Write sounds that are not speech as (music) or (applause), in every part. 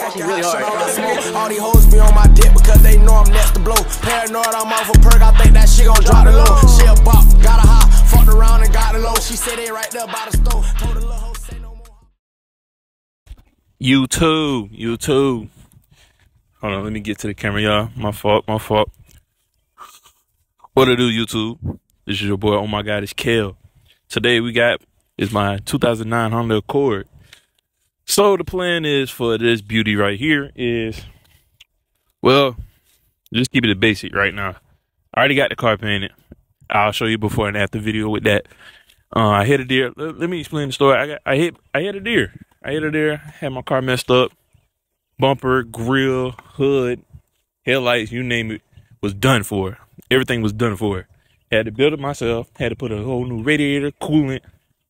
actually really hard. All these hoes be on my dick because they know I'm next to blow. Paranoid, I'm off a perk. I think that shit gon' drop the low. She a bop, got a high, fucked around and got the low. She said they right there by the stove. Told the little hoe say no more. YouTube, YouTube. Hold on, let me get to the camera, y'all. My fault, my fault. What it do, YouTube? This is your boy. Oh my God, it's Kel. Today we got is my 2009 Honda Accord. So the plan is for this beauty right here is, well, just keep it basic right now. I already got the car painted. I'll show you before and after video with that. Uh, I hit a deer. Let, let me explain the story. I got, I hit, I hit a deer. I hit a deer. Had my car messed up. Bumper, grill, hood, headlights, you name it, was done for. Everything was done for. Had to build it myself. Had to put a whole new radiator, coolant,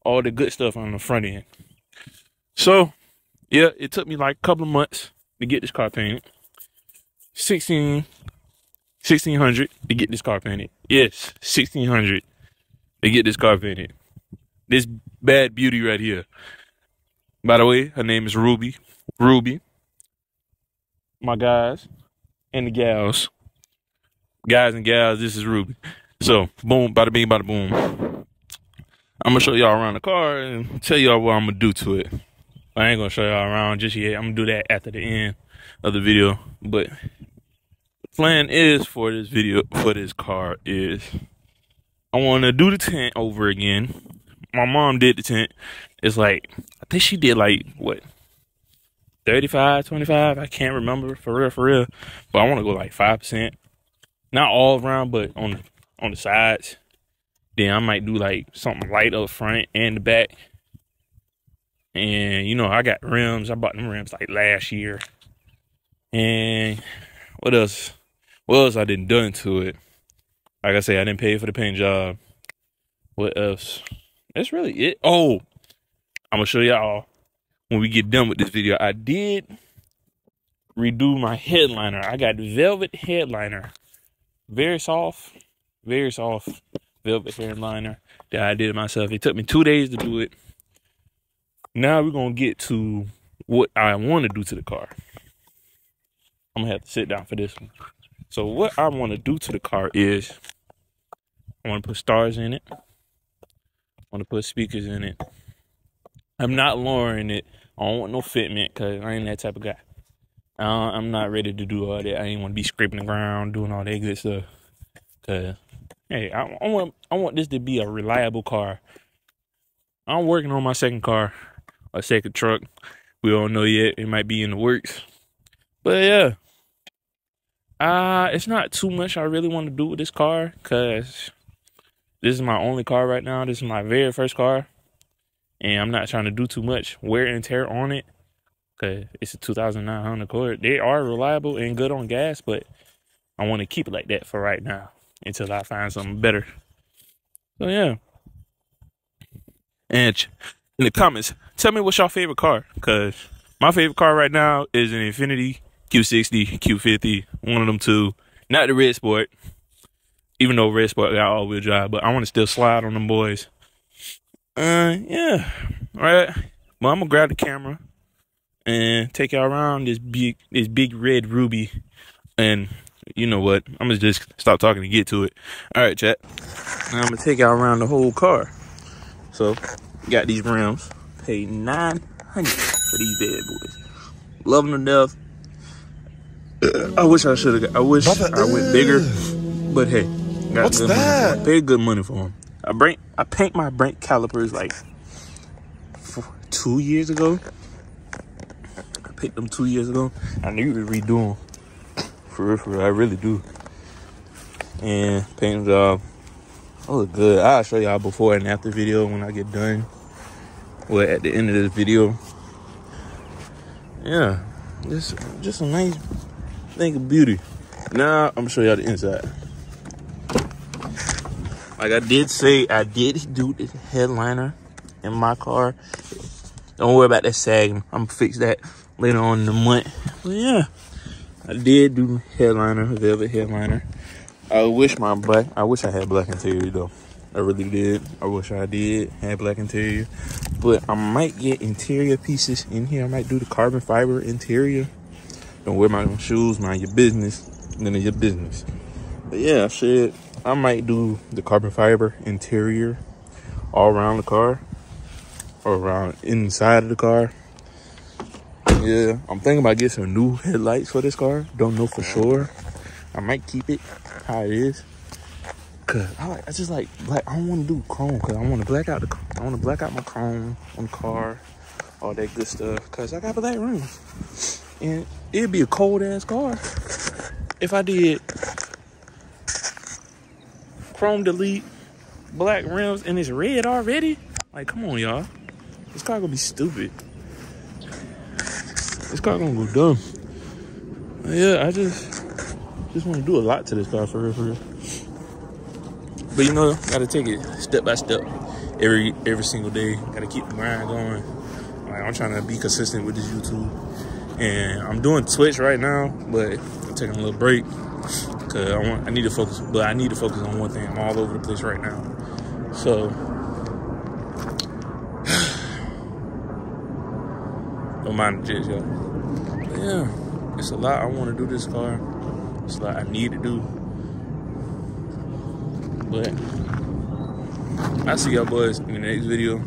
all the good stuff on the front end. So, yeah, it took me like a couple of months to get this car painted. 16, 1600 to get this car painted. Yes, 1600 to get this car painted. This bad beauty right here. By the way, her name is Ruby. Ruby. My guys and the gals. Guys and gals, this is Ruby. So, boom, bada bing, bada boom. I'm gonna show y'all around the car and tell y'all what I'm gonna do to it. I ain't gonna show y'all around just yet. I'm gonna do that after the end of the video. But the plan is for this video, for this car, is I wanna do the tent over again. My mom did the tent. It's like, I think she did like, what, 35, 25? I can't remember for real, for real. But I wanna go like 5%. Not all around, but on the, on the sides. Then I might do like something light up front and the back. And you know, I got rims. I bought them rims like last year. And what else? What else I didn't done to it? Like I say, I didn't pay for the paint job. What else? That's really it. Oh, I'm gonna show y'all when we get done with this video. I did redo my headliner. I got velvet headliner. Very soft, very soft velvet headliner that I did myself. It took me two days to do it. Now we're gonna get to what I want to do to the car. I'm gonna have to sit down for this one. So what I want to do to the car is I want to put stars in it. I want to put speakers in it. I'm not lowering it. I don't want no fitment because I ain't that type of guy. Uh, I'm not ready to do all that. I ain't want to be scraping the ground, doing all that good stuff. Cause hey, I, I want I want this to be a reliable car. I'm working on my second car, a second truck. We don't know yet. It might be in the works. But yeah. Uh, it's not too much I really want to do with this car because this is my only car right now. This is my very first car. And I'm not trying to do too much wear and tear on it because it's a 2009 Honda Accord. They are reliable and good on gas, but I want to keep it like that for right now until I find something better. So yeah. And in the comments, tell me what's your favorite car. Cause my favorite car right now is an Infiniti Q60, Q50, one of them two. Not the Red Sport. Even though Red Sport got all wheel drive, but I want to still slide on them boys. Uh yeah. All right. Well I'm gonna grab the camera and take y'all around this big this big red ruby and you know what? I'm gonna just stop talking and get to it. All right, chat. Now I'm gonna take y'all around the whole car. So, got these rims. Paid 900 for these bad boys. Love them to death. I wish I should have. I wish I went bigger, but hey, got What's good that? Money. Paid good money for them. I brake. I paint my brake calipers like four, two years ago. I picked them two years ago. I need to redo them. For real, for real, I really do. And paint job. I look good. I'll show y'all before and after video when I get done. Well, at the end of this video. Yeah, just just a nice thing of beauty. Now I'm gonna show y'all the inside. Like I did say, I did do the headliner in my car. Don't worry about that sagging. I'm gonna fix that later on in the month. But yeah, I did do headliner, velvet headliner. I wish my black, I wish I had black interior though. I really did. I wish I did have black interior. But I might get interior pieces in here. I might do the carbon fiber interior Don't wear my own shoes, mind your business. None of your business. But yeah, shit. I might do the carbon fiber interior all around the car or around inside of the car. Yeah, I'm thinking about getting some new headlights for this car. Don't know for sure. I might keep it how it is. Cause I I just like black. I don't want to do chrome cause I want to black out the. I want to black out my chrome on the car, all that good stuff. Cause I got black rims, and it'd be a cold ass car if I did chrome delete, black rims, and it's red already. Like, come on, y'all. This car gonna be stupid. This car gonna go dumb. Yeah, I just just want to do a lot to this car for real, for real. But you know, gotta take it step by step, every every single day. Gotta keep the grind going. Like I'm trying to be consistent with this YouTube, and I'm doing Twitch right now, but I'm taking a little break because I want I need to focus. But I need to focus on one thing. I'm all over the place right now, so. (sighs) Don't mind the jits, y'all. Yeah, it's a lot I want to do this car. It's a lot I need to do. But I'll see y'all boys in the next video.